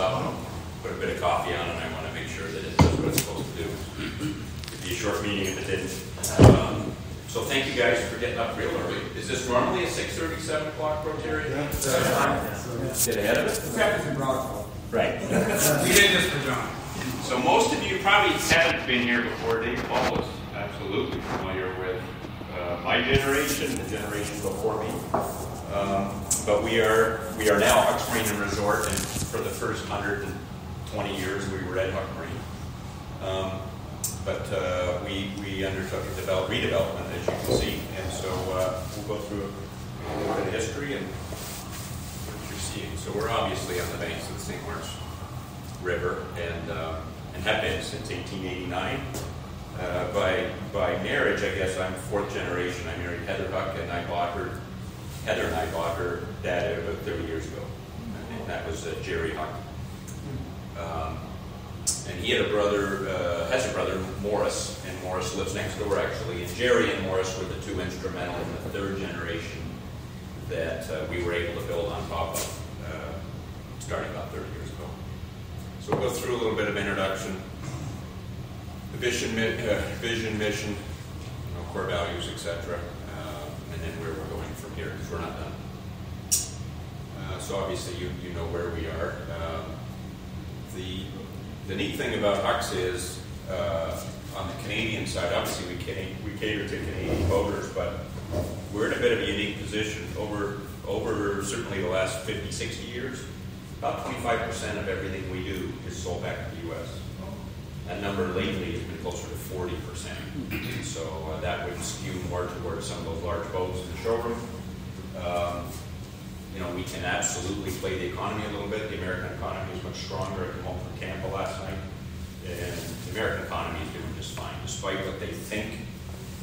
up and put a bit of coffee on, and I want to make sure that it does what it's supposed to do. It'd be a short meeting if it didn't. Um, So thank you guys for getting up real early. Is this normally a 6:30, 7 o'clock Rotary? Get ahead of it? Except in Brockville. Right. We did this for John. So most of you probably haven't been here before. Dave Paul is absolutely familiar with uh, my generation, the generation before me. Um, But we are, we are now Hux Marine and Resort, and for the first 120 years, we were at Hux Marine. Um, But uh, we, we undertook a develop, redevelopment, as you can see, and so uh, we'll go through a little bit of history and what you're seeing. So we're obviously on the banks of the St. Lawrence River and, uh, and have been since 1889. Uh, by, by marriage, I guess I'm fourth generation. I married Heather Huck and I bought her, Heather and I bought her dad about 30 years ago. And that was uh, Jerry Huck. Um, and he had a brother, uh, has a brother, Morris, and Morris lives next door actually. And Jerry and Morris were the two instrumental in the third generation that uh, we were able to build on top of, uh, starting about 30 years ago. So we'll go through a little bit of introduction, the vision, uh, vision, mission, you know, core values, etc., uh, and then where we're going here because we're not done. Uh, so obviously you you know where we are. Um, the the neat thing about Hux is uh, on the Canadian side, obviously we ca- we cater to Canadian voters, but we're in a bit of a unique position over over certainly the last 50, 60 years. About 25% of everything we do is sold back to the U.S. That number lately has been closer to 40%. So uh, that would skew more towards some of those large boats in the showroom. Um, you know, we can absolutely play the economy a little bit. The American economy is much stronger. I came home from Tampa last night, and the American economy is doing just fine, despite what they think.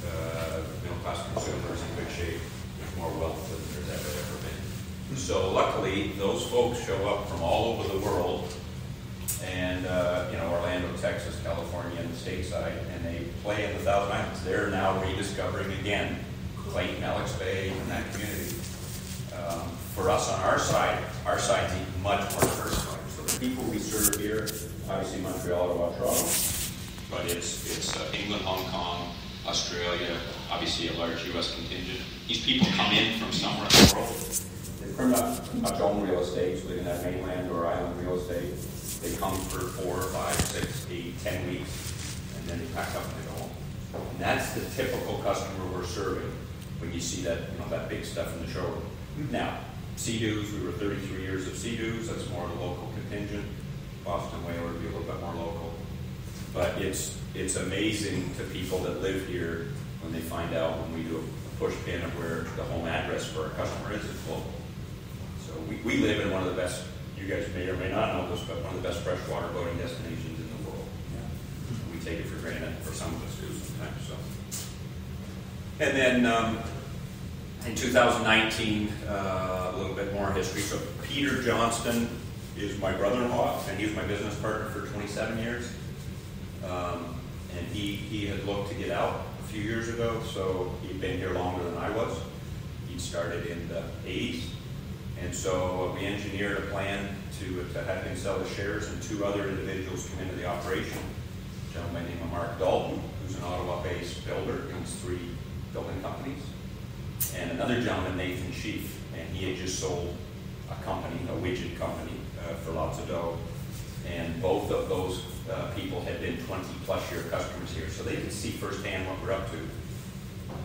Uh, middle class consumers in good shape. There's more wealth than there's ever ever been. So luckily, those folks show up from all over the world, and uh, you know Orlando, Texas, California, and the stateside, and they play in the Thousand Islands. They're now rediscovering again Clayton, Alex Bay, and that community. Um, for us on our side, our side's much more personal. So the people we serve here, obviously Montreal, Ottawa, Toronto, but it's it's uh, England, Hong Kong, Australia, obviously a large U.S. contingent. These people come in from somewhere in the world. They pretty much, much own real estate, so they can have mainland or island real estate. They come for four, five, six, eight, ten weeks, and then they pack up and they go home. And that's the typical customer we're serving when you see that, you know, that big stuff in the showroom. Mm-hmm. Now, Sea-Doos, we were 33 years of Sea-Doos, that's more of the local contingent. Boston Whaler would be a little bit more local. But it's, it's amazing to people that live here when they find out when we do a push pin of where the home address for our customer is, it's local. So we, we live in one of the best, you guys may or may not know this, but one of the best freshwater boating destinations in the world. We take it for granted, for some of us do sometimes, so. And then, um, in 2019, uh, a little bit more history. So Peter Johnston is my brother-in-law, and he was my business partner for 27 years. Um, and he, he had looked to get out a few years ago, so he'd been here longer than I was. He'd started in the 80s. And so we engineered a plan to, to have him sell the shares, and two other individuals come into the operation. A gentleman named Mark Dalton, who's an Ottawa-based builder, owns three building companies and another gentleman, Nathan Sheaf, and he had just sold a company, a widget company, uh, for lots of dough. And both of those uh, people had been 20 plus year customers here, so they could see firsthand what we're up to.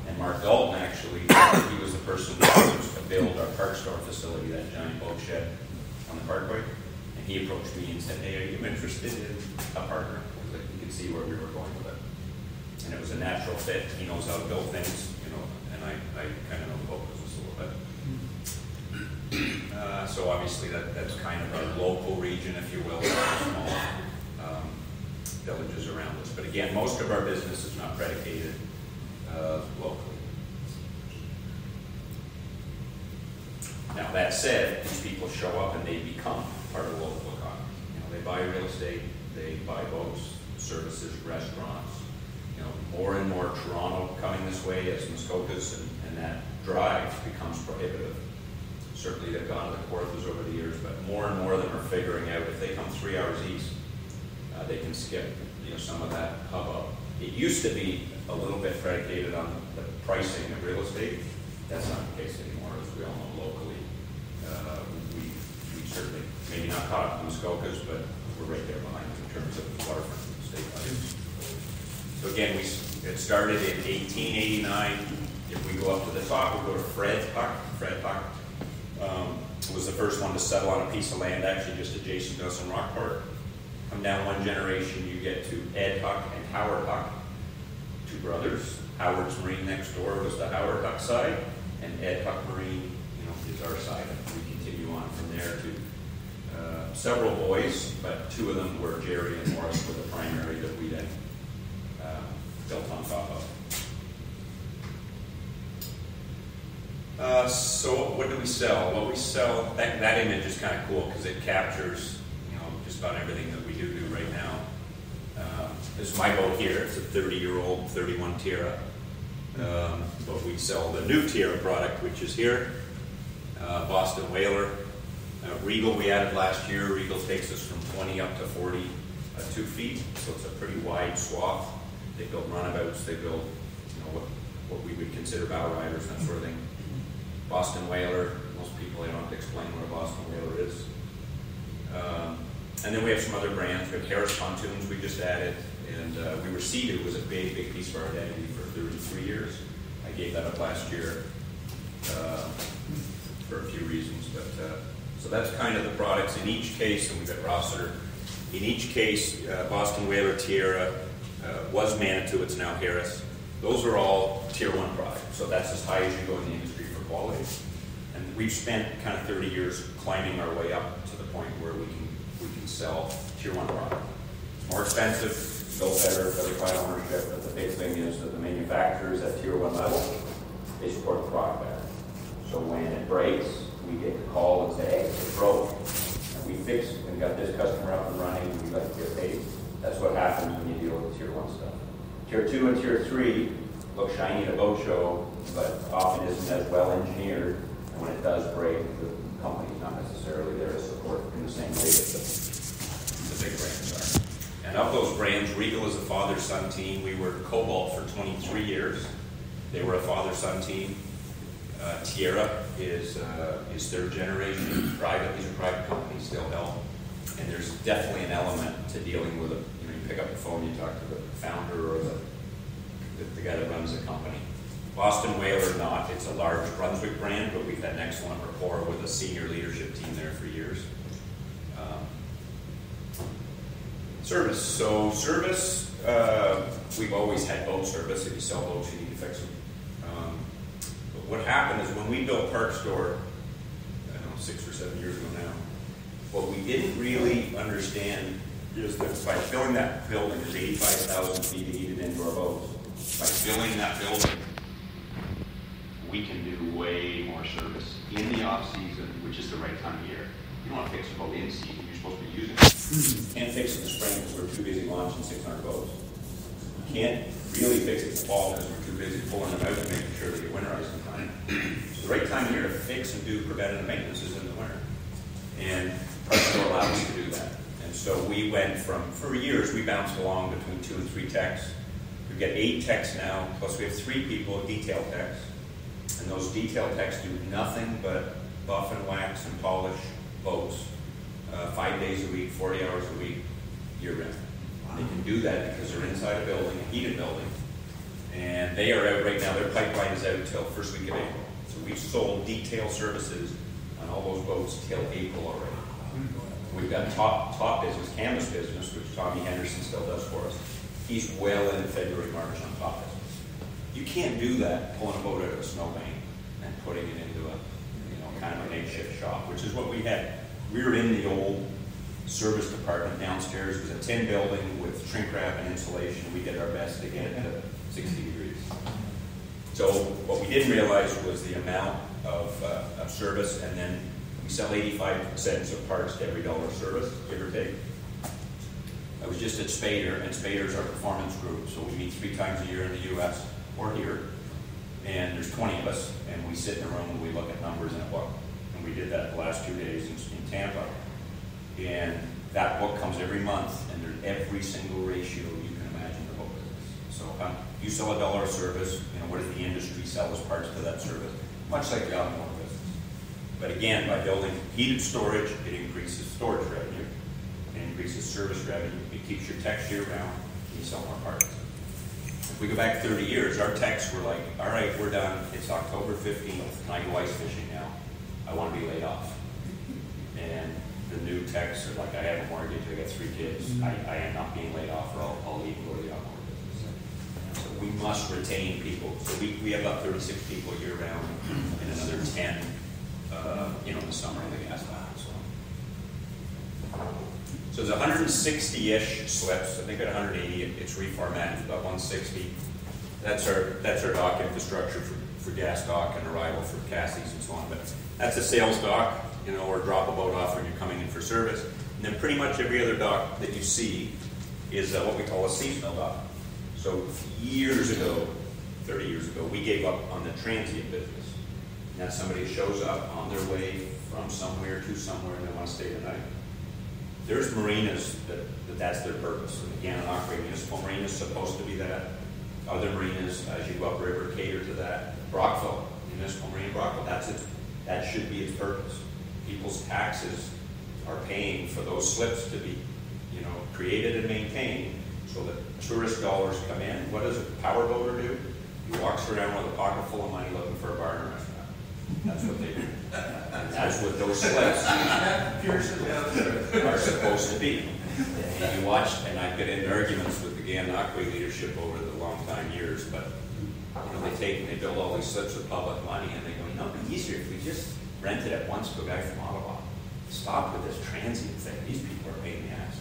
And Mark Dalton actually, he was the person who was to build our ParkStor facility, that giant boat shed on the parkway. And he approached me and said, "Hey, are you interested in a partner?" Was like, "You could see where we were going with it." And it was a natural fit. He knows how to build things, you know, and I, I kind of know the boat business a little bit. Uh, so obviously that, that's kind of our local region, if you will, small um, villages around us. But again, most of our business is not predicated uh, locally. Now, that said, these people show up and they become part of the local economy. You know, they buy real estate, they buy boats, services, restaurants. Know, more and more Toronto coming this way as Muskokas and, and that drive becomes prohibitive. certainly they've gone to the Kawarthas over the years, but more and more of them are figuring out if they come three hours east, uh, they can skip, you know, some of that hubbub. It used to be a little bit predicated on the pricing of real estate. That's not the case anymore, as we all know locally. Uh, we, we certainly, maybe not caught up in Muskokas, but we're right there behind in terms of waterfront state values. So again, we, it started in eighteen eighty-nine. If we go up to the top, we go to Fred Puck. Fred Puck um, was the first one to settle on a piece of land, actually just adjacent to us in Rockport. Come down one generation, you get to Ed Huck and Howard Huck, two brothers. Howard's Marine next door was the Howard Huck side, and Ed Huck Marine, you know, is our side. We continue on from there to uh, several boys, but two of them were Jerry and Morris were the primary that we then built on top of. Uh, so what do we sell? Well, we sell, that, that image is kind of cool because it captures, you know, just about everything that we do do right now. Um, This is my boat here, it's a thirty-year-old, thirty-one Tiara. Um, But we sell the new Tiara product, which is here, uh, Boston Whaler. Uh, Regal we added last year, Regal takes us from twenty up to forty-two feet, so it's a pretty wide swath. They build runabouts, they build, you know, what, what we would consider bow riders, that sort of thing. Boston Whaler, most people, I don't have to explain what a Boston Whaler is. Um, And then we have some other brands, we have Harris Pontoons we just added, and uh, we were seeded was a big, big piece of our identity for thirty-three years. I gave that up last year uh, for a few reasons, but, uh, so that's kind of the products in each case, and we've got Rossiter. In each case, uh, Boston Whaler, Tiara, uh, was Manitou, it's now Harris. Those are all tier one products, so that's as high as you go in the industry for quality. And we've spent kind of thirty years climbing our way up to the point where we can, we can sell tier one product. More expensive, still better, better client ownership, but the big thing is that the manufacturers at tier one level, they support the product better. So when it breaks, we get the call and say, hey, it broke. And we fixed and got this customer up and running, and we like to get paid. That's what happens when you deal with tier one stuff. Tier two and tier three look shiny at a boat show, but often isn't as well engineered. And when it does break, the company's not necessarily there to support in the same way that the, the big brands are. And of those brands, Regal is a father-son team. We were Cobalt for 23 years. They were a father-son team. Uh, Tiara is, uh, is third generation, private, these are private companies, still held. And there's definitely an element to dealing with a, pick up the phone, you talk to the founder or the, the, the guy that runs the company. Boston Whaler not, it's a large Brunswick brand, but we've had an excellent rapport with the senior leadership team there for years. Um, Service, so service, uh, we've always had boat service, if you sell boats, you need to fix them. Um, But what happened is when we built ParkStor, I don't know, six or seven years ago now, what we didn't really understand is by filling that building, there's eighty-five thousand feet of heated indoor boats. By filling that building, we can do way more service in the off-season, which is the right time of year. You don't want to fix a boat in season, you're supposed to be using it. Can't fix it in the spring because we're too busy launching six hundred boats. You can't really fix it in the fall because we're too busy pulling them out and making sure that you winterize in time. So the right time of year to fix and do preventative maintenance is in the winter. And Store allows us to do that. And so we went from, for years, we bounced along between two and three techs. We've got eight techs now, plus we have three people, detail techs. And those detail techs do nothing but buff and wax and polish boats, uh, five days a week, forty hours a week, year round. They can do that because they're inside a building, a heated building. And they are out right now, their pipeline is out until first week of April. So we've sold detail services on all those boats till April already. We've got top, top business, canvas business, which Tommy Henderson still does for us. He's well into February, March on top business. You can't do that pulling a boat out of a snowbank and putting it into a, you know, kind of a makeshift shop, which is what we had. We were in the old service department downstairs. It was a tin building with shrink wrap and insulation. We did our best to get it to sixty degrees. So what we didn't realize was the amount of, uh, of service, and then we sell eighty-five cents of parts to every dollar service, give or take. I was just at Spader, and Spader's our performance group, so we meet three times a year in the US or here. And there's twenty of us, and we sit in a room and we look at numbers in a book. And we did that the last two days in in Tampa. And that book comes every month, and there's every single ratio you can imagine the book is. So um, you sell a dollar of service, you know, what does the industry sell as parts to that service? Much like the automotive. But again, by building heated storage, it increases storage revenue, it increases service revenue, it keeps your techs year round, and you sell more parts. If we go back thirty years, our techs were like, all right, we're done, it's October fifteenth, can I go ice fishing now? I wanna be laid off. And the new techs are like, I have a mortgage, I got three kids, I, I am not being laid off, or I'll, I'll leave and go to the automotive business. So we must retain people, so we, we have about thirty-six people year round, and another ten, uh, you know, the summer the gas so. So there's hundred and sixty-ish slips, I think at hundred and eighty, it's reformatted, about one sixty. That's our, that's our dock infrastructure for, for gas dock and arrival for Cassie's and so on, but that's a sales dock, you know, or drop a boat off when you're coming in for service. And then pretty much every other dock that you see is uh, what we call a seasonal dock. So years ago, thirty years ago, we gave up on the transient business. Now somebody shows up on their way from somewhere to somewhere and they want to stay the night. There's marinas that, that that's their purpose. And again, Gananoque Municipal Marina is supposed to be that. Other marinas, as you go upriver, cater to that. Brockville, Municipal Marina Brockville, that's its, that should be its purpose. People's taxes are paying for those slips to be, you know, created and maintained so that tourist dollars come in. What does a power boater do? He walks around with a pocket full of money looking for a bar and restaurant. That's what they do. That's what those slips are supposed to be. And you watch, and I've been in arguments with the Gananoque leadership over the long time years, but, you know, they take and they build all these slips of public money, and they go, you know, it'd be easier if we just rented it once to a guy from Ottawa. Stop with this transient thing, these people are paying the ass.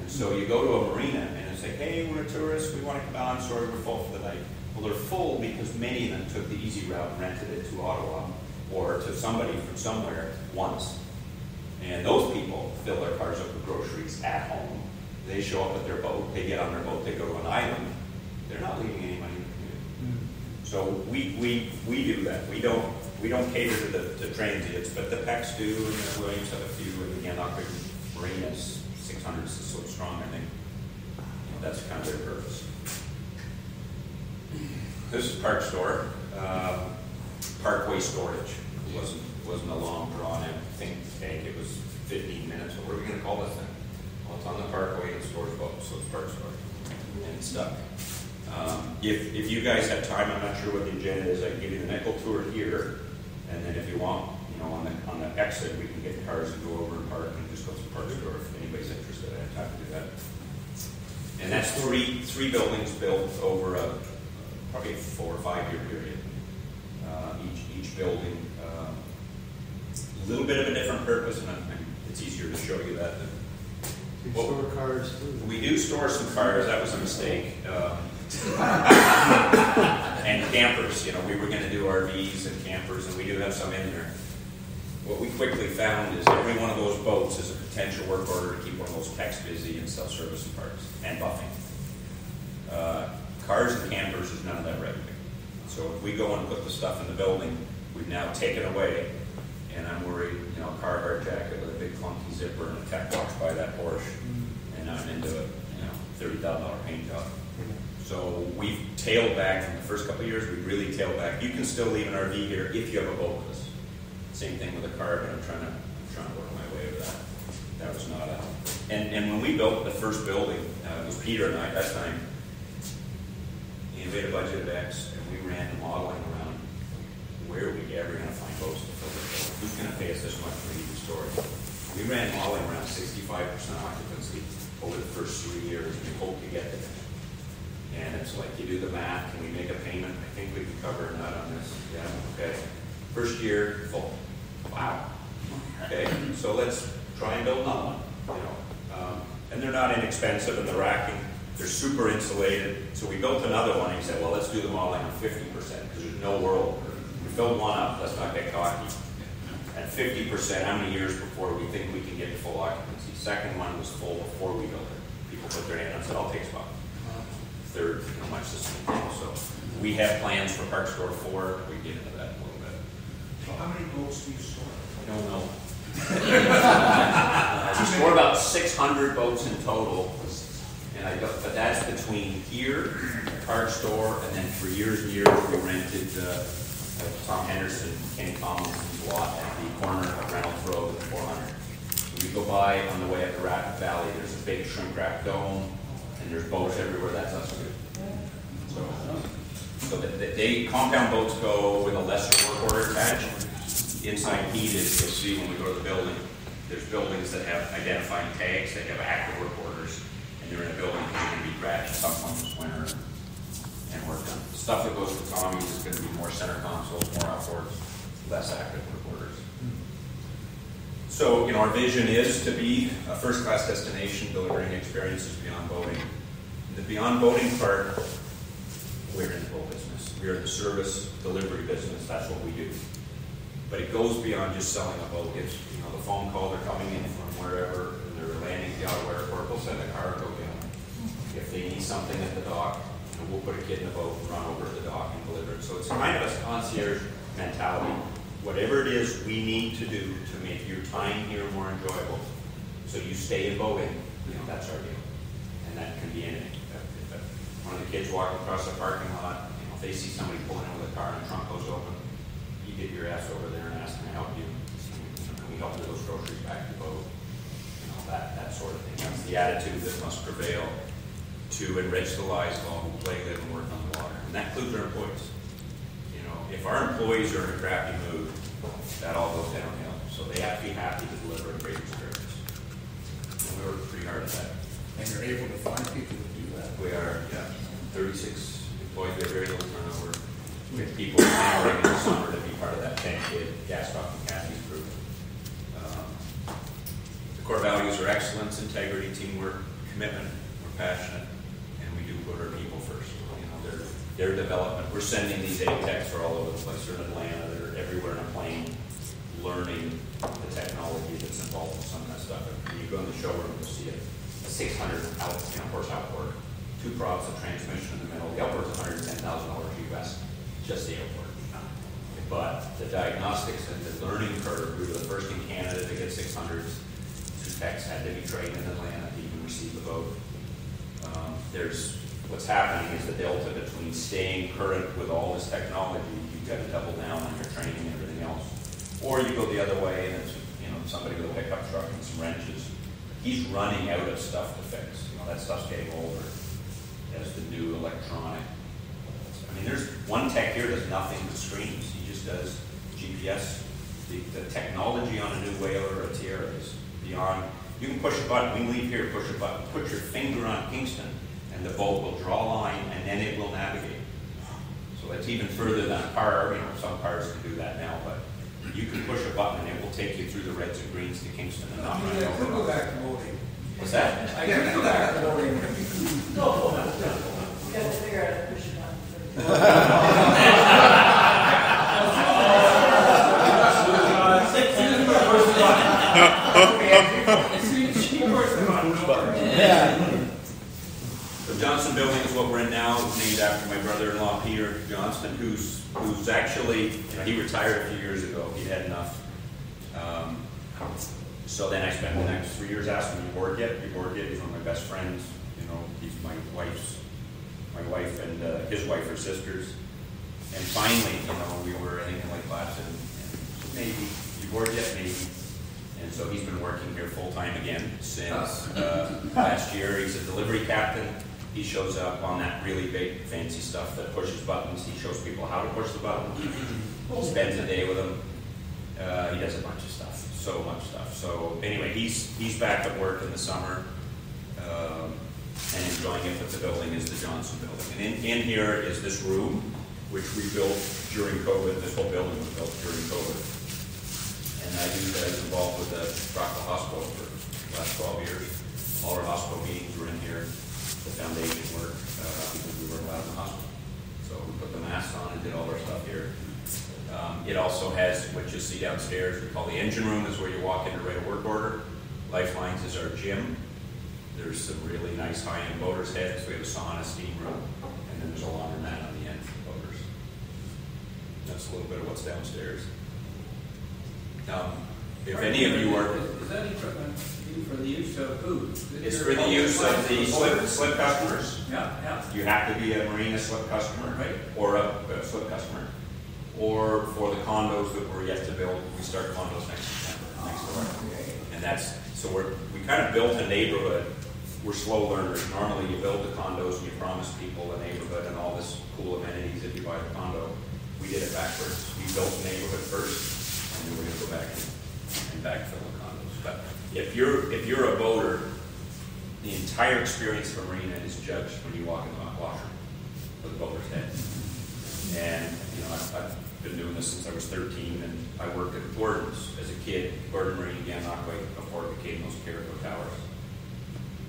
And so you go to a marina, and it's like, hey, we're tourists, we want to come out, I'm sorry, we're full for the night. Well, they're full because many of them took the easy route and rented it to Ottawa, or to somebody from somewhere once. And those people fill their cars up with groceries at home. They show up at their boat, they get on their boat, they go to an island. They're not leaving any money in the community. Mm-hmm. So we, we, we do that. We don't, we don't cater to the, to transients, but the Pecs do, and the Williams have a few, and again, Ockridge Marinas, six hundred is so strong, I think. You know, That's kind of their purpose. This is ParkStor, um, Parkway Storage. It wasn't, wasn't a long drawn in think tank, it was fifteen minutes, what are we gonna call this thing? Well, it's on the Parkway and stores boats, so it's ParkStor, and it's stuck. Um, if, if you guys have time, I'm not sure what the agenda is, I can give you the nickel tour here, and then if you want, you know, on the, on the exit, we can get cars and go over and park and just go through ParkStor if anybody's interested, I have time to do that. And that's three, three buildings built over a, probably a four or five year period. Uh, each, each building, um, a little bit of a different purpose, and I- and it's easier to show you that. than- Well- store cars too. We do store some cars, that was a mistake. um, And campers, you know, we were gonna do RVs and campers, and we do have some in there. What we quickly found is every one of those boats is a potential work order to keep one of those techs busy and self-service and parts and buffing. Uh, Cars and campers is none of that revenue. So if we go and put the stuff in the building, we've now taken away, and I'm worried, you know, a car Carhartt jacket with a big clunky zipper and a tech walks by that Porsche, and I'm into a, you know, thirty thousand dollar paint job. So we've tailed back from the first couple of years, we really tailed back. You can still leave an RV here if you have a boat us. Same thing with a car, but I'm trying to, I'm trying to work my way over that. That was not a, and, and when we built the first building, uh, it was Peter and I, at that time, we had a budget of X, and we ran the modeling around, where are we ever gonna find boats to fill this building? Who's gonna pay us this much for heated storage? We ran modeling around sixty-five percent occupancy over the first three years, and we hope to get there. And it's like, you do the math, can we make a payment? I think we can cover a nut on this. Yeah, okay. First year, full. Wow. Okay, so let's try and build another one, you know. Um, And they're not inexpensive and the racking, they're super insulated. So we built another one and he said, well, let's do the modeling on fifty percent because there's no world. We filled one up, let's not get cocky. At fifty percent, how many years before we think we can get to full occupancy? Second one was full before we built it. People put their hand up and said, I'll take a spot third, you know, much the same thing. So we have plans for ParkStor Four, we get into that a little bit. So How many boats do you store? I don't know. we store about six hundred boats in total, I, got- but that's between here, the card store, and then for years and years, we rented, uh, Tom Henderson, Kenny Tomlinson's lot at the corner of Reynolds Road and four hundred. When you go by on the way up the Rapid Valley, there's a big shrink wrap dome, and there's boats everywhere, that's us too. So, so the, the, they, compound boats go with a lesser work order attached. Inside heated, you'll see when we go to the building, there's buildings that have identifying tags, they have active work orders, and they're in a building that's gonna be crashed at some point this winter and work done. Stuff that goes to Tommy's is gonna be more center consoles, more outboards, less active work orders. So, you know, our vision is to be a first-class destination delivering experiences beyond boating. The beyond boating part, we're in the boat business. We're the service delivery business, that's what we do. But it goes beyond just selling a boat. It's, you know, the phone call, they're coming in from wherever, and they're landing at the Ottawa airport, we'll send a cargo. If they need something at the dock, you know, we'll put a kid in the boat run over to the dock and deliver it. So it's kind of a concierge mentality. Whatever it is we need to do to make your time here more enjoyable, so you stay in boating, you know, that's our deal. And that can be anything. If- One of the kids walking across the parking lot, you know, if they see somebody pulling in with a car and the trunk goes open, you get your ass over there and ask them to help you. Can we help with those groceries back to the boat? You know, that, that sort of thing. That's the attitude that must prevail to enrich the lives of all who play, live, and work on the water. And that includes our employees. You know, if our employees are in a crappy mood, that all goes downhill. So they have to be happy to deliver a great experience. And we work pretty hard at that. And you're able to find people to do that. We are, yeah, thirty-six employees, we have very little turnover. We have people clamoring in the summer to be part of that ten kid gas and Kathy's group. Um, The core values are excellence, integrity, teamwork, commitment, we're passionate, and we do put our people first. You know, their, development, we're sending these aid techs are all over the place, they're in Atlanta, they're everywhere in a plane, learning the technology that's involved in some of that stuff. When you go in the showroom, you'll see it, a six hundred out, you know, horse outboard, two props, a transmission in the middle, the outboard's hundred and ten thousand dollars US, just the outboard. But the diagnostics and the learning curve, we were the first in Canada to get six hundreds. Two techs had to be trained in Atlanta to even receive the vote. Um, There's, what's happening is the delta between staying current with all this technology, you've got to double down on your training and everything else. Or you go the other way and it's, you know, somebody with a pickup truck and some wrenches. He's running out of stuff to fix. You know, that stuff's getting older as the new electronic. I mean, there's, one tech here does nothing but screens. He just does GPS. The, the technology on a new whaler or a Tiara is beyond, you can push a button, we leave here, push a button, put your finger on Kingston, and the boat will draw a line, and then it will navigate. So it's even further than a car, you know, some cars can do that now, but you can push a button and it will take you through the reds and greens to Kingston and not run Yeah, could go back to voting. What's that? I can go back to voting. You gotta figure out how to push it on. The Building is what we're in now, It's named after my brother-in-law Peter Johnston, who's, who's actually, you know, he retired a few years ago, he'd had enough. Um, So then I spent the next three years asking him, you bored yet? You bored yet? He's one of my best friends, you know, he's my wife's, my wife and uh, his wife are sisters. And finally, you know, we were, I think, in Lake Placid, and maybe, you bored yet? Maybe. And so he's been working here full-time again since uh, last year. He's a delivery captain. He shows up on that really big fancy stuff that pushes buttons. He shows people how to push the button. Spends a day with them. Uh, He does a bunch of stuff, so much stuff. So anyway, he's, he's back at work in the summer um, and enjoying it, but the building is the Johnston Building. And in, in here is this room, which we built during COVID. This whole building was built during COVID. And I do, was involved with the Brockville Hospital for the last twelve years. All our hospital meetings were in here, the foundation work, uh, because we weren't allowed in the hospital. So we put the masks on and did all our stuff here. Um, it also has, what you see downstairs, we call the engine room, is where you walk in to write a work order. Lifelines is our gym. There's some really nice high-end boaters heads, we have a sauna, steam room, and then there's a laundromat on the end for boaters. That's a little bit of what's downstairs. Um, If any of you are, Is that equipment for the use of who? It's for the use of the slip, slip customers. Yeah, yeah. You have to be a marina slip customer, Right. or a, a slip customer. Or for the condos that we're yet to build, we start condos next September, next door. Okay. And that's, so we're, we kind of built a neighborhood. We're slow learners. Normally you build the condos and you promise people a neighborhood and all this cool amenities if you buy the condo. We did it backwards. We built the neighborhood first, and then we're gonna go back and, and backfill the condos. But if you're, if you're a boater, the entire experience of a marina is judged when you walk in the washroom with the boater's head. And, you know, I've, I've been doing this since I was thirteen, and I worked at Gordon's as a kid, Gordon Marine not quite before it became those Carico Towers.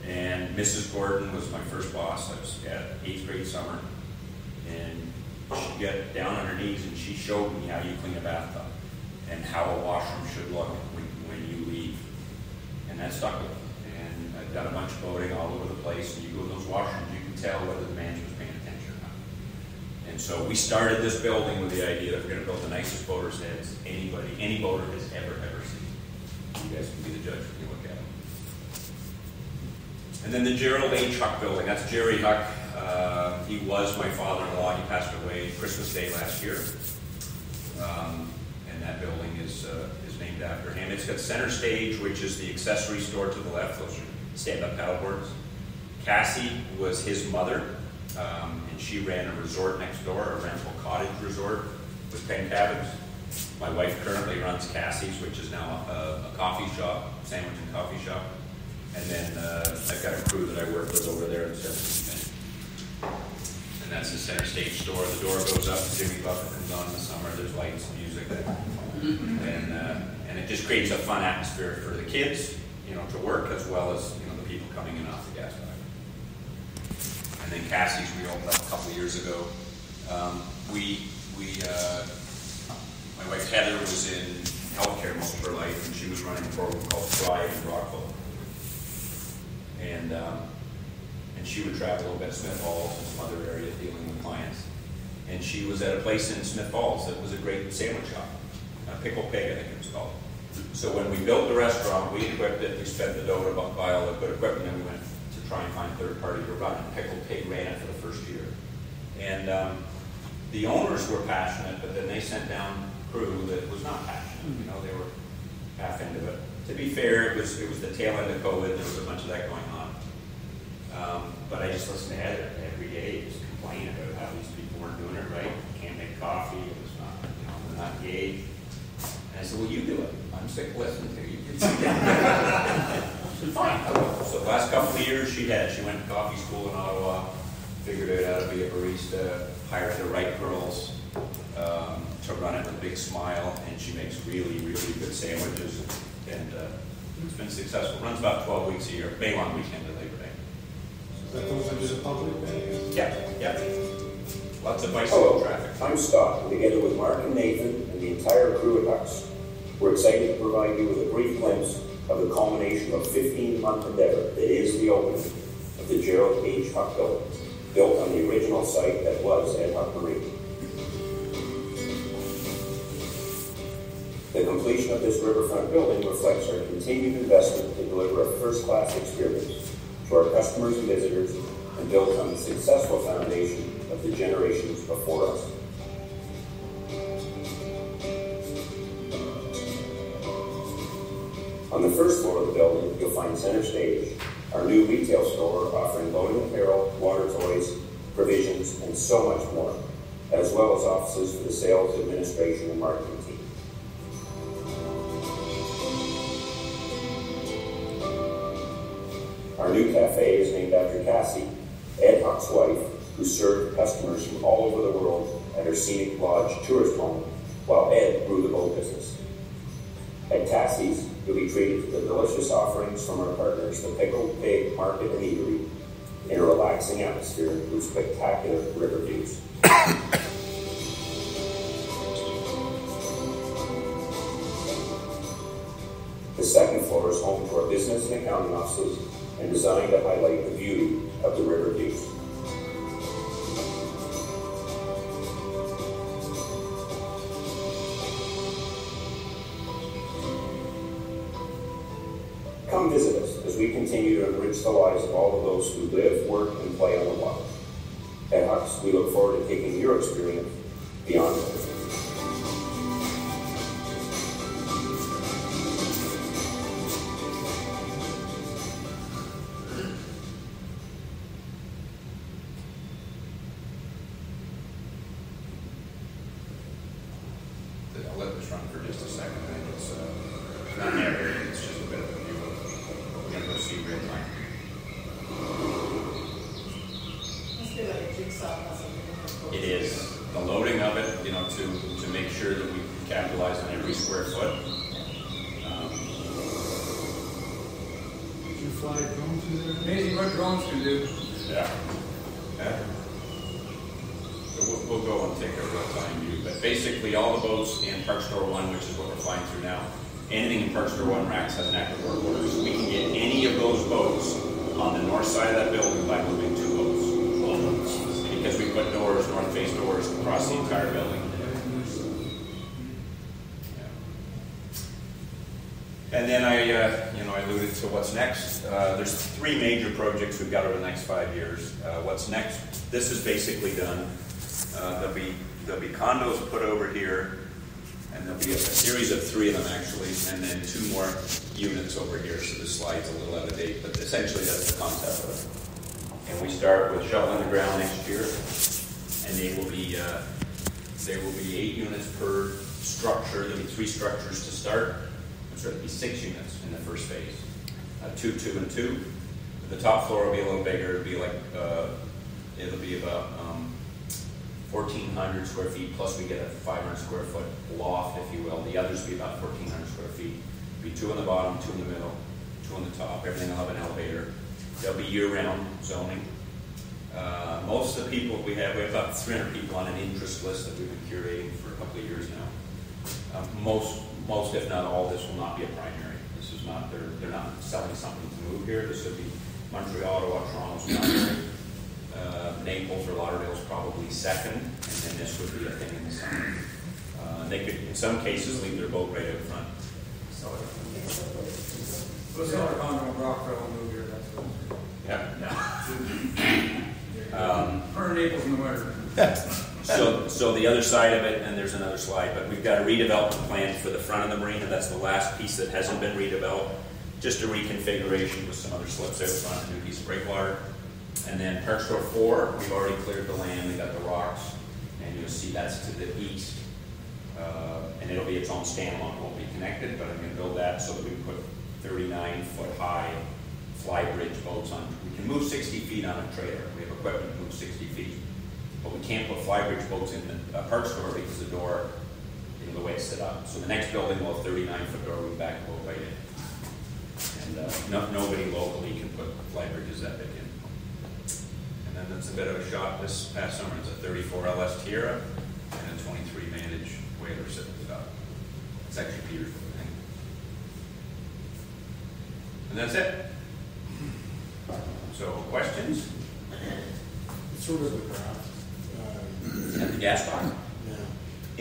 And Mrs. Gordon was my first boss, I was at eighth grade summer, and she'd get down on her knees and she showed me how you clean a bathtub, and how a washroom should look when, when you leave. And that stuck with me, and I've done a bunch of boating all over the place, and you go in those washrooms, you can tell whether the manager's paying attention or not. And so we started this building with the idea that we're gonna build the nicest boater's heads anybody, any boater has ever, ever seen. You guys can be the judge when you look at them. And then the Gerald H. Huck building, that's Jerry Huck. Uh, he was my father-in-law, he passed away Christmas Day last year. Um, and that building is, uh, is named after him. It's got center stage, which is the accessory store to the left, those are stand-up paddleboards. Cassie was his mother, um, and she ran a resort next door, a rental cottage resort with ten cabins. My wife currently runs Cassie's, which is now a, a coffee shop, sandwich and coffee shop. And then uh, I've got a crew that I work with over there in Central And that's the center stage store. The door goes up, Jimmy Buffett comes on in the summer, there's lights and music. And, uh, and it just creates a fun atmosphere for the kids, you know, to work as well as, you know, the people coming in off the gas pipe. And then Cassie's, we opened up a couple of years ago. Um, we, we, uh, my wife Heather was in healthcare most of her life, and she was running a program called Thrive in Brockville. And, um, and she would travel a little bit to Smith Falls and some other areas dealing with clients. And she was at a place in Smith Falls that was a great sandwich shop, uh, Pickle Pig, I think it was called. So when we built the restaurant, we equipped it, we spent the dough to bu- buy all the good equipment, and we went to try and find a third party to run it. Pickle Pig ran it for the first year. And um, the owners were passionate, but then they sent down crew that was not passionate, you know, they were half into it. To be fair, it was, it was the tail end of COVID, there was a bunch of that going on. Um, but I just listened to Heather every day, just complaining about how these people weren't doing it right, can't make coffee, it was not, you know, they're not engaged. And I said, well, you do it, I'm sick of listening to you. Said, fine, I will. So the last couple of years she had, she went to coffee school in Ottawa, figured out how to be a barista, hired the right girls, um, to run it with a big smile, and she makes really, really good sandwiches, and, uh, it's been successful, runs about twelve weeks a year, May long weekend to Labor Day. That goes into the public then? Yeah, yeah. Lots of bicycle Hello, traffic. I'm Scott, together with Mark and Nathan and the entire crew at Hux, we're excited to provide you with a brief glimpse of the culmination of 15-month endeavor that is the opening of the Gerald H. Huck building, built on the original site that was Ed Huck Marine. The completion of this riverfront building reflects our continued investment to deliver a first-class experience to our customers and visitors and builds on the successful foundation of the generations before us. On the first floor of the building, you'll find Center Stage, our new retail store offering boating apparel, water toys, provisions, and so much more, as well as offices for the sales, administration, and marketing team. Our new cafe is named after Cassie, Ed Huck's wife, who served customers from all over the world at her scenic lodge tourist home while Ed grew the boat business. At Cassie's, you'll be treated to the delicious offerings from our partners, the Pickle Pig Market and Eatery, in a relaxing atmosphere with spectacular river views. The second floor is home to our business and accounting offices and designed to highlight the beauty of the river views. Enrich the lives of all of those who live, work, and play on the water. At we look forward to taking your experience beyond to, to make sure that we capitalize on every square foot. Um, Did you fly drones through there? Amazing what drones can do. Yeah. Yeah. So we'll, we'll go and take a real time view, but basically all the boats in ParkStor One, which is what we're flying through now, anything in ParkStor One racks has an active work order, so we can get any of those boats on the north side of that building by moving two boats. Because we put doors, north face doors across the entire building. And then Uh, you know, I alluded to what's next. Uh, There's three major projects we've got over the next five years. Uh, What's next, this is basically done. Uh, There'll be, there'll be condos put over here, and there'll be a series of three of them actually, and then two more units over here, so this slide's a little out of date, but essentially that's the concept of it. And we start with shoveling the ground next year, and they will be, uh, there will be eight units per structure, there'll be three structures to start. There'll be six units in the first phase, uh, two, two, and two. The top floor will be a little bigger, it'll be like, uh, it'll be about, um, fourteen hundred square feet, plus we get a five hundred square foot loft, if you will. The others will be about fourteen hundred square feet. Be two on the bottom, two in the middle, two on the top, everything will have an elevator. There'll be year-round zoning. Uh, most of the people we have, we have about three hundred people on an interest list that we've been curating for a couple of years now. Um, most, most if not all, this will not be a primary. This is not, they're, they're not selling something to move here. This would be Montreal, Ottawa, Toronto's primary. Uh, Naples or Lauderdale's probably second, and then this would be a thing in the summer. Uh, they could, in some cases, leave their boat right out front. So, go to condo in Brockville and move here, that's what. yeah. Um, Or Naples in the winter. So, so the other side of it, and there's another slide, but we've got a redevelopment plan for the front of the marina. That's the last piece that hasn't been redeveloped. Just a reconfiguration with some other slips out front, a new piece of breakwater. And then ParkStor Four, we've already cleared the land, we got the rocks, and you'll see that's to the east. Uh, and it'll be its own standalone, won't be connected, but I'm gonna build that so that we can put thirty-nine foot high fly bridge boats on. We can move sixty feet on a trailer, we have equipment to move sixty feet. But we can't put flybridge boats in the uh, ParkStor because the door, you know, the way it's set up. So the next building will have thirty-nine foot door, we back boat right in. And, uh, no, nobody locally can put fly bridges that big in. And then that's a bit of a shot this past summer, it's a thirty-four LS Tiara and a twenty-three Vantage Whaler sitting top. It's actually Peter's thing. And that's it. So, questions? It's sort of a craft. The gas dock? Yeah.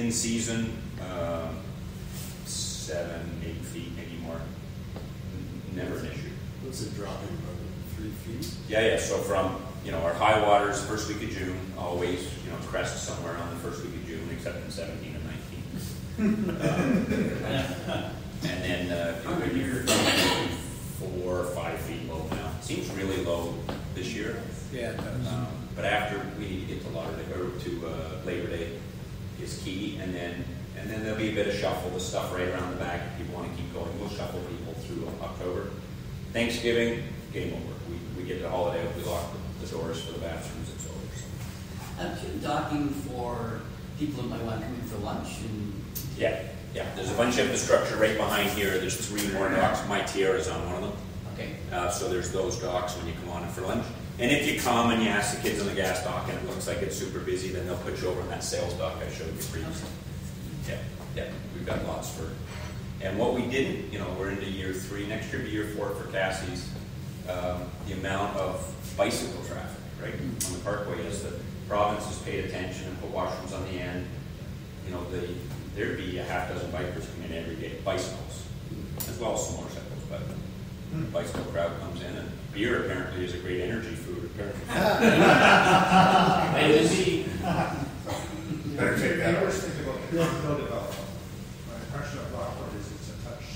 In season, um, seven, eight feet, maybe more. Never an issue. What's it dropping, about three feet? Yeah, yeah, so from, you know, our high waters, first week of June, always, you know, crest somewhere on the first week of June, except in seventeen and nineteen. Um, And then, uh, when you're four or five feet low now. Seems really low this year. Yeah, Um, But after, we need to get to Lauderdale, or to uh, Labor Day is key, and then, and then there'll be a bit of shuffle, the stuff right around the back, if people want to keep going, we'll shuffle people through October. Thanksgiving, game over, we, we get the holiday, we lock the- the doors for the bathrooms, it's over. so. I'm docking for people that might want to come in for lunch and Yeah, yeah, there's a bunch of infrastructure right behind here, there's three more docks, my tiara is on one of them. okay. Uh, so there's those docks when you come on in for lunch. And if you come and you ask the kids on the gas dock and it looks like it's super busy, then they'll put you over on that sales dock I showed you previously. Yeah, yeah, we've got lots for, and what we didn't, you know, we're into year three, next year be year four for Cassie's. Um, the amount of bicycle traffic, right, on the parkway is the province has paid attention and put washrooms on the end. You know, the, there'd be a half dozen bikers coming in every day, bicycles, as well as some motorcycles, but bicycle crowd comes in, and beer apparently is a great energy food, apparently. Vitamin D. Better take that. I always think about the condo development. My impression of Rockport is it's a touch.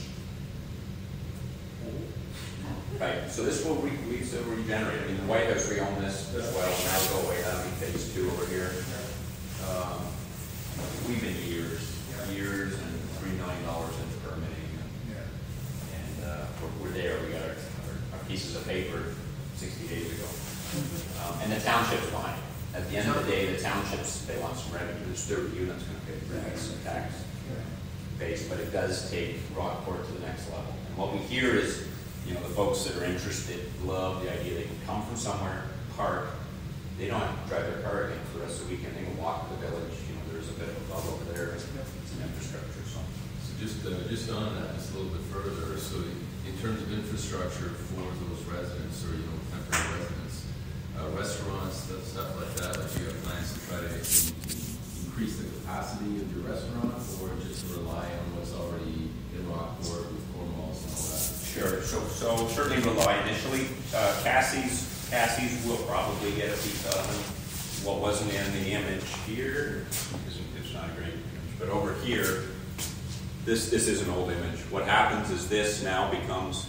old. Right, so this will, re we, so regenerate, I mean, the White House, we own this as well, and that'll go away, that'll be phase two over here. Um, We've been years, years and three million dollars into permitting, and, Yeah. and, uh, we're, we're there, we got our, our- our pieces of paper sixty days ago. Um, and the township's fine, at the end of the day, the townships, they want some revenue, there's thirty units gonna pay for that, some tax base, but it does take Rockport to the next level. And what we hear is, you know, the folks that are interested love the idea. They can come from somewhere, park, they don't have to drive their car again for the rest of the weekend, they can walk to the village, you know, there's a bit of a bubble over there, it's an infrastructure, so. So just, uh, just on that, just a little bit further, so in terms of infrastructure for those residents or, you know, temporary residents, uh, restaurants, stuff, stuff like that, like you have plans to try to in- in- increase the capacity of your restaurant or just rely on what's already in Rockport with Cornwalls and all that? Sure, so, so certainly rely initially, uh, Cassie's, Cassie's will probably get a piece of. What wasn't in the image here, because it's not a great image, but over here, this, this is an old image. What happens is this now becomes,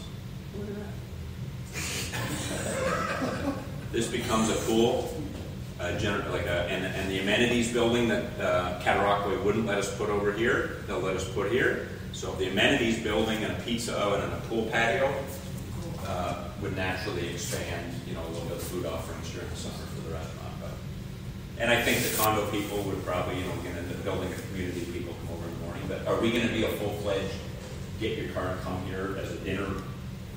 this becomes a pool, a gener, like a, and, and the amenities building that, uh, wouldn't let us put over here, they'll let us put here. So the amenities building and a pizza oven and a pool patio, uh, would naturally expand, you know, a little bit of food offerings during the summer for the restaurant, but. And I think the condo people would probably, you know, get into building a community, people come over in the morning, but are we gonna be a full-fledged, get your car and come here as a dinner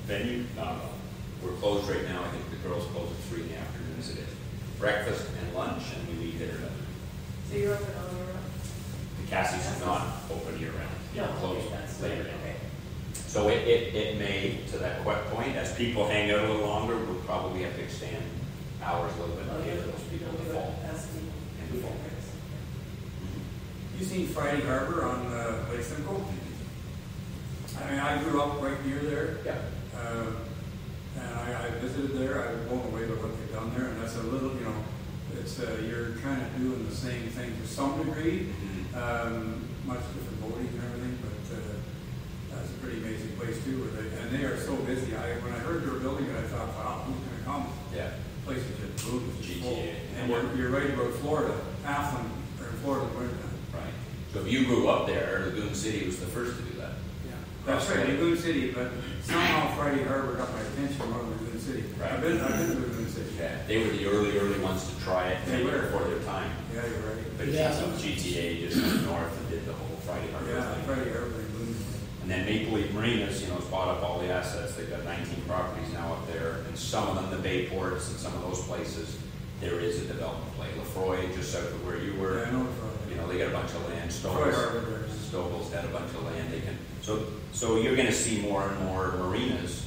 venue? No, no. We're closed right now, I think the girls close at three in the afternoon as it is. Breakfast and lunch, and we leave dinner at So you're open all year round? The Cassie's is not open year round, know, No, closed okay, that's- later. okay. So it, it, it may, to that point, as people hang out a little longer, we'll probably have to extend hours a little bit Oh, to yeah, give those people you'll the fall. In the fall. You seen Friday Harbor on uh, Lake Simcoe? I mean, I grew up right near there, Yeah, uh, and I, I visited there, I was blown away by what they've done there, and that's a little, you know, it's, uh, you're kind of doing the same thing to some degree, Mhm. um, much different boating and everything, but, uh, that's a pretty amazing place too, where they, and they are so busy, I, when I heard they were building it, I thought, wow, who's gonna come? yeah. place is just booming, just full. GTA. And you're, you're right about Florida, Athlon, or Florida, where, Right. So if you grew up there, Lagoon City was the first to do that. yeah. That's right, Lagoon City, but somehow Friday Harbor got my attention more than Lagoon City. Right. I've been, I've been to Lagoon City. Yeah, they were the early, early ones to try it, They maybe were. before their time. Yeah, you're right. But Yeah. GTA just went north and did the whole Friday Harbor Yeah, thing. Friday Harbor, Lagoon. And then Maple Leaf Marinas, you know, has bought up all the assets. They've got 19 properties now up there, and some of them, the Bay Ports and some of those places, there is a development play. Lefroy, just south of where you Yeah, were, I know Friday. You know, they got a bunch of land. Troy Stoves, Harbor there. Stovall's had a bunch of land. They can, so, so you're gonna see more and more marinas,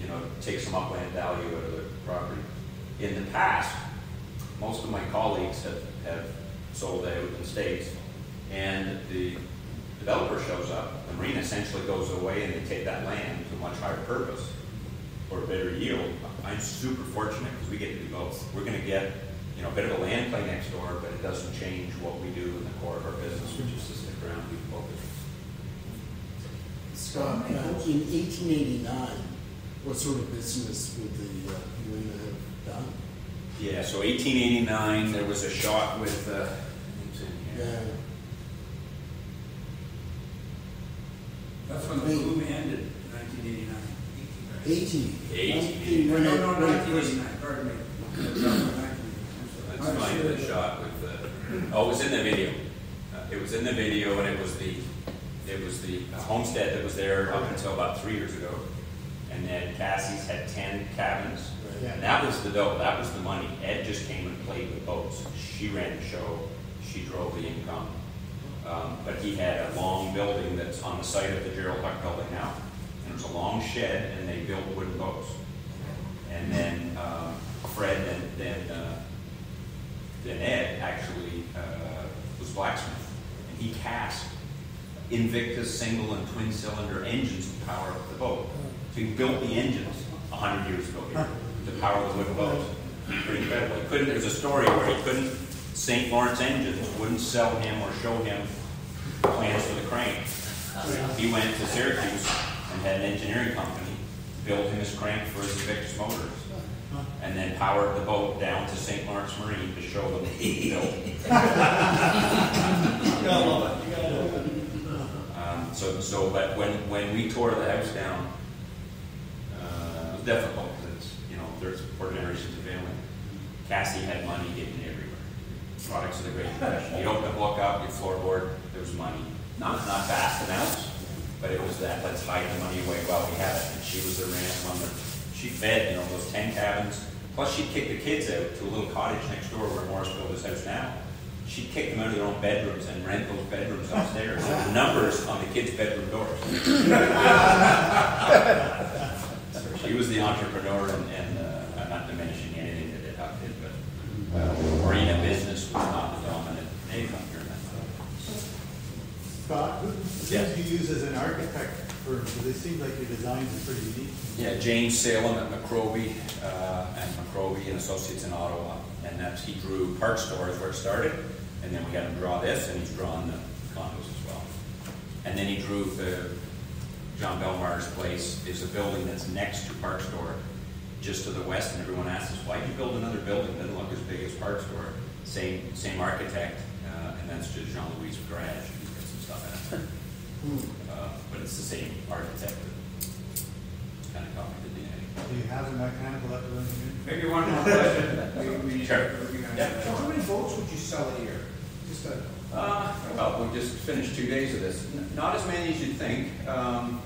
you know, take some upland value out of the property. In the past, most of my colleagues have, have sold out in states, and the developer shows up, the marina essentially goes away, and they take that land to a much higher purpose or better yield. I'm super fortunate because we get to do both. We're gonna get, you know, a bit of a land play next door, but it doesn't change what we do in the core of our business, which is to stick around and be focused. Scott, uh, in eighteen eighty-nine, what sort of business would the uh, marina have done? Yeah, so 1889, there was a shot with, uh, it's in here. Yeah, That's when the boom ended, in nineteen eighty-nine. eighteen. 1889. When No, it- no, when it nineteen first- eighty-nine, pardon me. That's not nineteen Let's eighty-nine. find the shot with the, oh, it was in the video. Uh, It was in the video and it was the, it was the homestead that was there up until about three years ago. And then Cassie's had ten cabins. Right. And that was the dough, that was the money. Ed just came and played with boats. She ran the show, she drove the income. Um, but he had a long building that's on the site of the Gerald Huck building now. And it was a long shed and they built wooden boats. And then, um, Fred and then, uh, then Ed actually uh, was blacksmith, and he cast Invictus single and twin cylinder engines to power up the boat. So he built the engines a hundred years ago here to power the wooden boats. Pretty incredible. He couldn't, there's a story where he couldn't, St. Lawrence Engines wouldn't sell him or show him plans for the crane. He went to Syracuse and had an engineering company build him his crank for his Invictus motors. And then powered the boat down to St. Lawrence Marine to show them what he built. Um, so, so, but when, when we tore the house down, uh, it was difficult, because you know, there's four generations of family. Cassie had money hidden everywhere. Products of the Great Depression. You'd open the book up, your floorboard, there was money. Not, not vast amounts, but it was that, let's hide the money away while we have it. And she was the ranch one that, she fed, you know, those ten cabins. Plus she'd kick the kids out to a little cottage next door where Morris built his house now. She'd kick them out of their own bedrooms and rent those bedrooms upstairs. There were numbers on the kids' bedroom doors. So She was the entrepreneur and, and, uh, I'm not diminishing anything that Ed Huck did, but, uh, marina business was not the dominant income during that time. Scott, who, who Yeah. do you use as an architect firm? Because they seem like your designs are pretty unique. Yeah, James Salem at McRobie, uh, and McRobie and Associates in Ottawa. And that's, he drew ParkStors where it started, and then we had him draw this, and he's drawn the condos as well. And then he drew the, John Belmar's place is a building that's next to ParkStor, just to the west, and everyone asks us, why'd you build another building that doesn't look as big as ParkStor? Same, same architect, uh, and that's just Jean-Louis garage, he's got some stuff in it. Uh, But it's the same architect that kind of copied the DNA. Do you have a mechanical engineer? Maybe one more question. We- we- Sure. Yeah. So how many boats would you sell a year? Just a, Uh, well, we just finished two days of this. N- Not as many as you'd think. Um,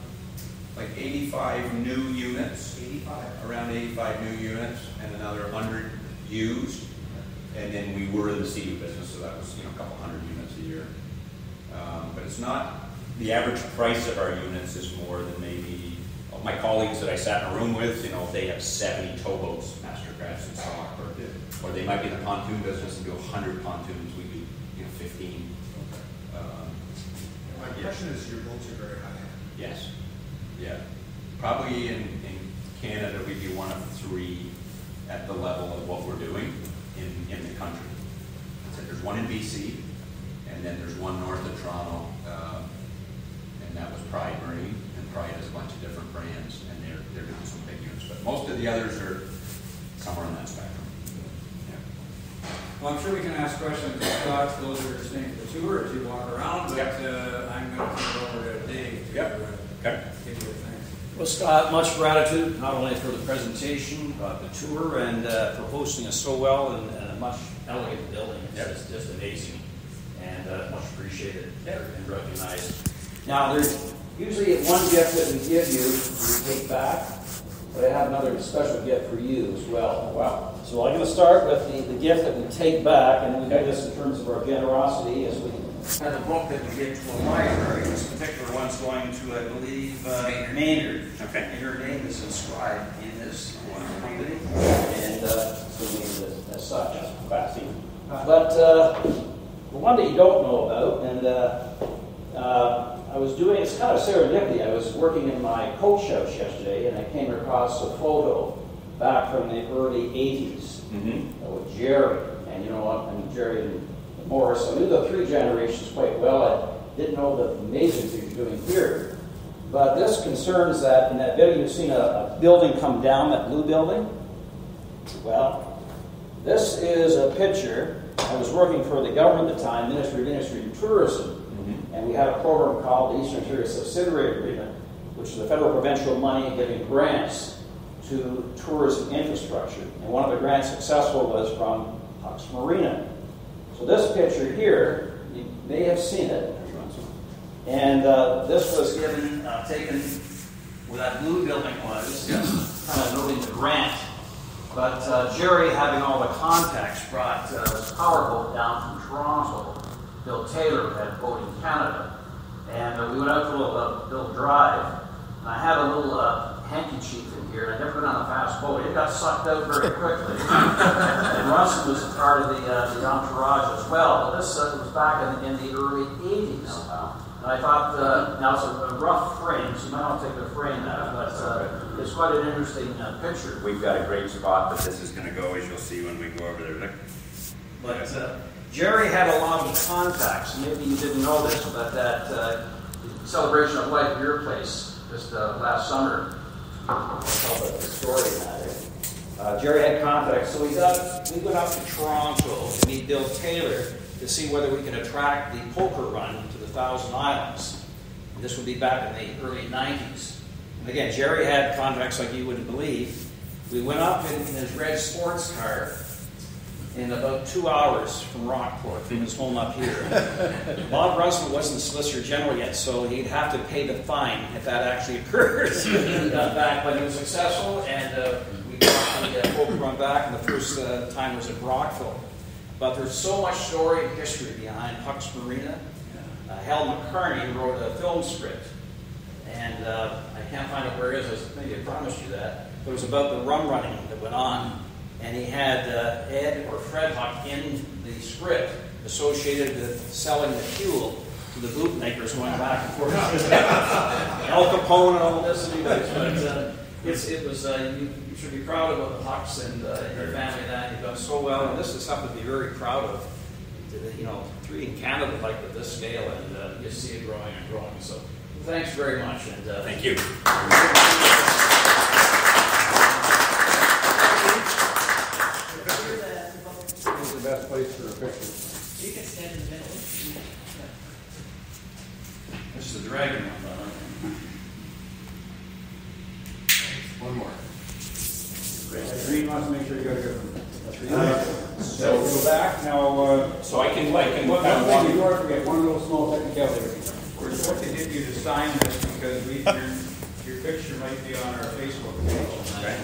like 85 new units, eighty-five? around 85 new units, and another 100 used. And then we were in the CD business, so that was, you know, a couple hundred units a year. Um, but it's not, the average price of our units is more than maybe, of my colleagues that I sat in a room with, you know, they have 70 towboats, Mastercrafts in stock, or, or they might be in the pontoon business and do 100 pontoons, we do, you know, 15. Um, My impression is your boats are very high-end. Yes, yeah. Probably in, in Canada, we'd be one of three at the level of what we're doing in, in the country. So there's one in BC, and then there's one north of Toronto, um, and that was Pride Marine, and Pride has a bunch of different brands, and they're, they're doing some big units, but most of the others are somewhere in that spectrum. Yeah. Well, I'm sure we can ask questions to Scott, those who are staying for the tour, as you walk around, but, Yep. uh, I'm gonna turn it over to Dave to, Yep. uh, Okay. give you a thanks. Well, Scott, much gratitude, not only for the presentation, but the tour, and uh, for hosting us so well in in a much elegant building. It's Yep. just- just amazing, and uh, much appreciated and recognized. Now, there's usually one gift that we give you, you take back, but I have another special gift for you as well. Wow. So I'm going to start with the, the gift that we take back, and we do this in terms of our generosity as we have a book that we give to a library. This particular one's going to, I believe, uh, Maynard. Okay. And her name is inscribed in this one. and uh, so we as, as such, classy. But uh, the one that you don't know about, and uh, uh, I was doing, it's kind of serendipity. I was working in my coach house yesterday, and I came across a photo back from the early 80s Mm-hmm. uh, with Jerry, and you know, what? and Jerry and Morris. I knew the three generations quite well. I didn't know the amazing things you're doing here. But this concerns that in that video, you've seen a, a building come down, that blue building. Well, this is a picture. I was working for the government at the time, Ministry of Industry and Tourism, and we had a program called the Eastern Ontario Subsidiary Agreement, which is the federal provincial money giving grants to tourism infrastructure. And one of the grants successful was from Huck's Marina. So this picture here, you may have seen it. And uh, this was given, uh, taken where that blue building was, kind of noting the grant. But uh, Jerry, having all the contacts, brought uh, this powerboat down from Toronto. Bill Taylor had a boat in Canada. And uh, we went out to a little, uh, Bill Drive. And I had a little uh, handkerchief in here. I'd never been on a fast boat. It got sucked out very quickly. and Russell was a part of the, uh, the entourage as well. But this uh, was back in, in the early 80s. And I thought, uh, now it's a, a rough frame, so you might not take the frame out, but uh, it's quite an interesting uh, picture. We've got a great spot that this is gonna go, as you'll see when we go over there. Look, But uh, Jerry had a lot of contacts. Maybe you didn't know this, but that uh, celebration of life at your place just uh, last summer. I'll tell the story about it. Uh, Jerry had contacts, so we got we went up to Toronto to meet Bill Taylor to see whether we can attract the poker run to the Thousand Islands. And this would be back in the early '90s. And again, Jerry had contacts like you wouldn't believe. We went up in, in his red sports car in about two hours from Rockport, from his home up here. Bob Russell wasn't the Solicitor General yet, so he'd have to pay the fine if that actually occurred. he got back, but he was successful, and uh, we got the uh, poker run back, and the first uh, time was at Brockville. But there's so much story and history behind Huck's Marina. Uh, Hal McCartney wrote a film script, and uh, I can't find out where it is. Maybe I promised you that. But it was about the rum running that went on, and he had uh, Ed or Fred Huck in the script associated with selling the fuel to the bootmakers going back and forth. Al Capone and all this, anyways. But uh, it was uh, you, you should be proud of what the Hucks and, uh, and your family that you've done so well, and this is something to be very proud of. You know, treating Canada like at this scale, and uh, you see it growing and growing. So, thanks very much, and uh, thank you. Where's the best place for a picture? You can stand in the middle. This is the dragon one, One more. Green wants to make sure you got a good one. So go back now. Uh, So I can, I can One kind of one walk thing before I forget, one little small technicality. We're supposed to get you to sign this because we, your, your picture might be on our Facebook page. Okay.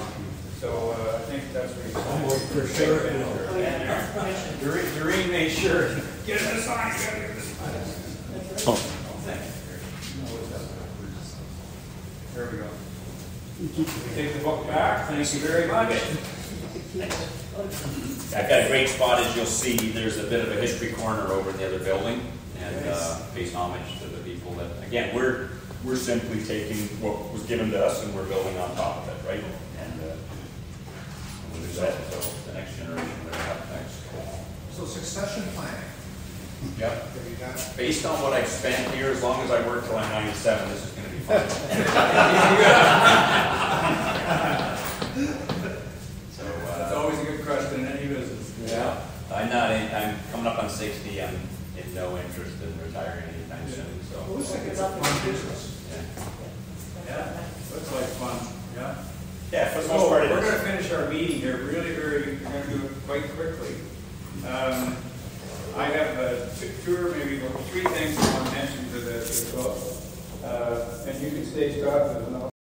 So, uh, I think that's what you're For sure. Doreen, Doreen made sure, get it signed, get it signed. There we go. Take the book back, thank you very much. I've got a great spot, as you'll see, there's a bit of a history corner over in the other building, and uh, pays homage to the people that, again, we're, we're simply taking what was given to us and we're building on top of it, right? And uh, we'll do that, so the next generation will have next. So succession planning, Yep. have you got? Based on what I've spent here, as long as I work till I'm ninety-seven, this is gonna be fun. So, It's uh, always a good question in any business. yeah, I'm not, in- I'm coming up on sixty, I'm in no interest in retiring anytime soon, so. Well, looks like it's a fun business. yeah. Yeah, looks like fun, yeah. Yeah, for the most So, part, it we're gonna finish our meeting here really, very, we're gonna do it quite quickly. Um, I have uh, two, or maybe three things I want to mention to the, to the book. Uh, and you can stay, enough